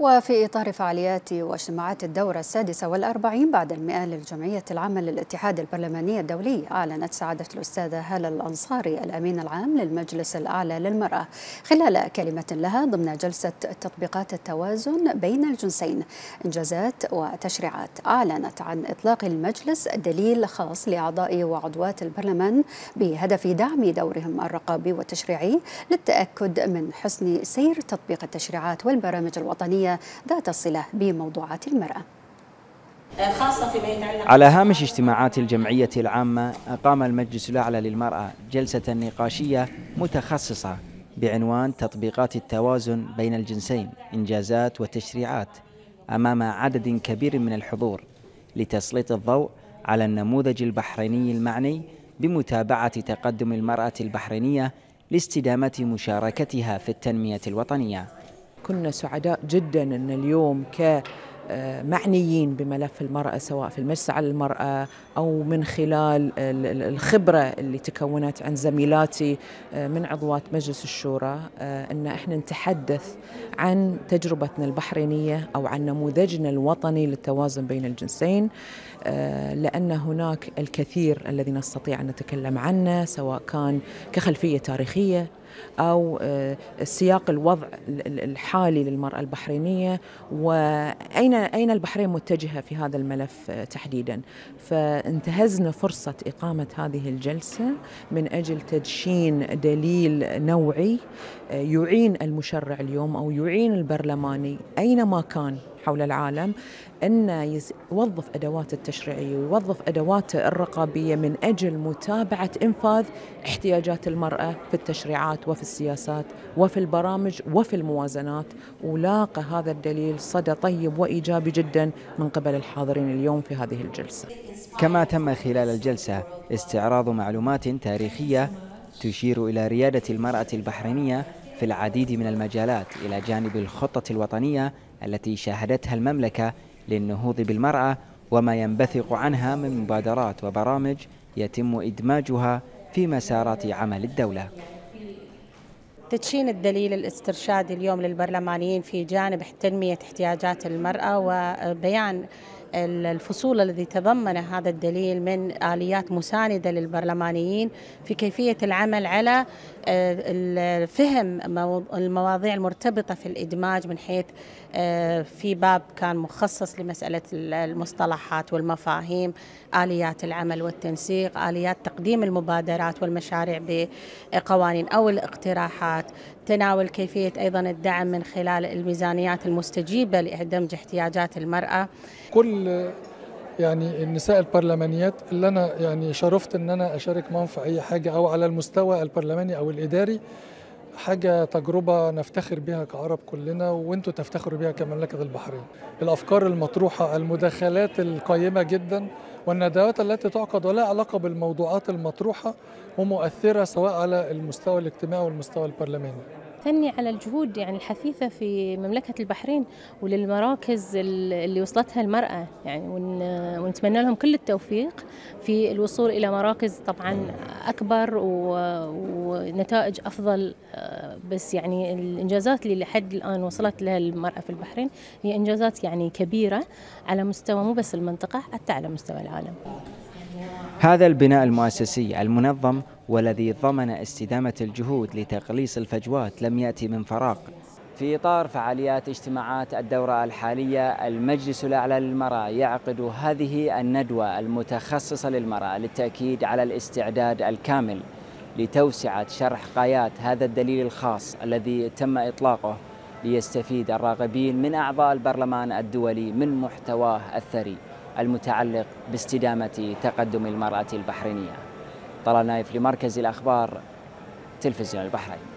وفي إطار فعاليات واجتماعات الدورة السادسة والأربعين بعد المئة للجمعية العامة للاتحاد البرلماني الدولي أعلنت سعادة الأستاذة هالة الأنصاري الأمين العام للمجلس الأعلى للمرأة خلال كلمة لها ضمن جلسة تطبيقات التوازن بين الجنسين إنجازات وتشريعات. أعلنت عن إطلاق المجلس دليل خاص لأعضاء وعضوات البرلمان بهدف دعم دورهم الرقابي والتشريعي للتأكد من حسن سير تطبيق التشريعات والبرامج الوطنية ذات الصلة بموضوعات المرأة. خاصة فيما يتعلق على هامش اجتماعات الجمعية العامة أقام المجلس الأعلى للمرأة جلسة نقاشية متخصصة بعنوان تطبيقات التوازن بين الجنسين إنجازات وتشريعات أمام عدد كبير من الحضور لتسليط الضوء على النموذج البحريني المعني بمتابعة تقدم المرأة البحرينية لاستدامة مشاركتها في التنمية الوطنية. كنا سعداء جدا أن اليوم ك معنيين بملف المرأة سواء في المجلس على المرأة أو من خلال الخبرة اللي تكونت عن زميلاتي من عضوات مجلس الشورى أن إحنا نتحدث عن تجربتنا البحرينية أو عن نموذجنا الوطني للتوازن بين الجنسين لأن هناك الكثير الذي نستطيع أن نتكلم عنه سواء كان كخلفية تاريخية أو سياق الوضع الحالي للمرأة البحرينية وأين أين البحرين متجهة في هذا الملف تحديدا؟ فانتهزنا فرصة إقامة هذه الجلسة من أجل تدشين دليل نوعي يعين المشرع اليوم أو يعين البرلماني أينما كان. حول العالم أن يوظف أدواته التشريعية ويوظف أدواته الرقابية من أجل متابعة إنفاذ احتياجات المرأة في التشريعات وفي السياسات وفي البرامج وفي الموازنات. ولاقى هذا الدليل صدى طيب وإيجابي جدا من قبل الحاضرين اليوم في هذه الجلسة. كما تم خلال الجلسة استعراض معلومات تاريخية تشير إلى ريادة المرأة البحرينية في العديد من المجالات إلى جانب الخطة الوطنية التي شاهدتها المملكة للنهوض بالمرأة وما ينبثق عنها من مبادرات وبرامج يتم إدماجها في مسارات عمل الدولة. تدشين الدليل الاسترشادي اليوم للبرلمانيين في جانب تنمية احتياجات المرأة وبيان الفصول الذي تضمن هذا الدليل من آليات مساندة للبرلمانيين في كيفية العمل على فهم المواضيع المرتبطة في الإدماج من حيث في باب كان مخصص لمسألة المصطلحات والمفاهيم آليات العمل والتنسيق آليات تقديم المبادرات والمشاريع بقوانين أو الاقتراحات تناول كيفية أيضا الدعم من خلال الميزانيات المستجيبة لدمج احتياجات المرأة. كل يعني النساء البرلمانيات اللي أنا يعني شرفت إن أنا أشارك معهم في أي حاجة أو على المستوى البرلماني أو الإداري حاجة تجربة نفتخر بها كعرب كلنا وأنتوا تفتخروا بها كمملكة البحرين. الأفكار المطروحة المداخلات القيمة جدا والندوات التي تعقد ولا علاقة بالموضوعات المطروحة ومؤثرة سواء على المستوى الاجتماعي والمستوى البرلماني. ثني على الجهود يعني الحثيثة في مملكة البحرين وللمراكز اللي وصلتها المرأة. يعني ونتمنى لهم كل التوفيق في الوصول إلى مراكز طبعا أكبر ونتائج أفضل. بس يعني الإنجازات اللي لحد الآن وصلت لها المرأة في البحرين هي إنجازات يعني كبيرة على مستوى مو بس المنطقة حتى على مستوى العالم. هذا البناء المؤسسي المنظم والذي ضمن استدامة الجهود لتقليص الفجوات لم يأتي من فراغ. في إطار فعاليات اجتماعات الدورة الحالية المجلس الأعلى للمرأة يعقد هذه الندوة المتخصصة للمرأة للتأكيد على الاستعداد الكامل لتوسعة شرح غايات هذا الدليل الخاص الذي تم إطلاقه ليستفيد الراغبين من أعضاء البرلمان الدولي من محتواه الثري المتعلق باستدامة تقدم المرأة البحرينية. طلال نايف لمركز الأخبار تلفزيون البحرين.